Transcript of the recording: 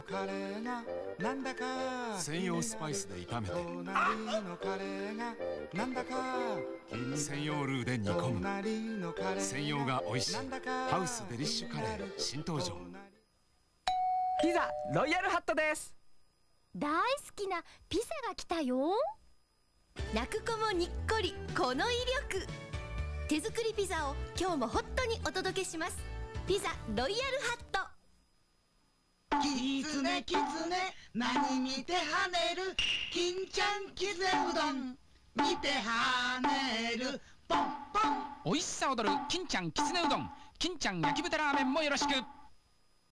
のカレーがなんだか専用スパイスで炒めて。隣のカレーがなんだか専用ルーで煮込む。隣のカレーが専用が美味しい。ハウスデリッシュカレー。新登場。ピザロイヤルハットです。大好きなピザが来たよ。泣く子もにっこりこの威力。手作りピザを今日もホットにお届けします。ピザロイヤルハットきつねきつね何見て跳ねる？金ちゃんきつねうどん。見て跳ねる。ポンポン。美味しさ踊る金ちゃんきつねうどん。金ちゃん焼き豚ラーメンもよろしく。